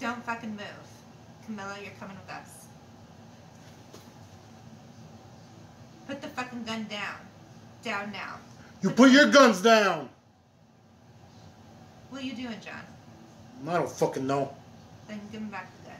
Don't fucking move. Camilla, you're coming with us. Put the fucking gun down. Down now. You put your guns down. What are you doing, John? I don't fucking know. Then give him back the